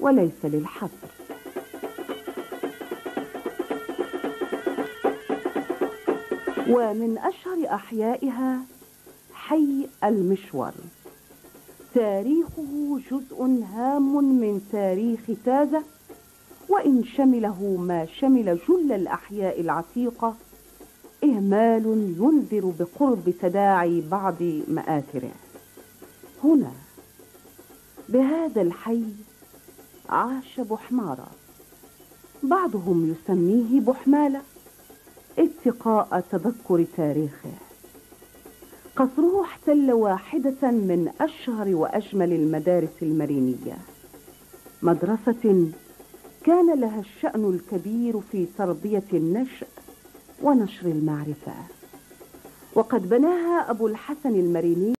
وليس للحصر ومن أشهر أحيائها حي المشور تاريخه جزء هام من تاريخ تازة وإن شمله ما شمل جل الأحياء العتيقة إهمال ينذر بقرب تداعي بعض مآثره. هنا بهذا الحي عاش بحمارة. بعضهم يسميه بحمالة اتقاء تذكر تاريخه. قصره احتل واحدة من أشهر وأجمل المدارس المرينية. مدرسة كان لها الشأن الكبير في تربية النشء ونشر المعرفة. وقد بناها أبو الحسن المريني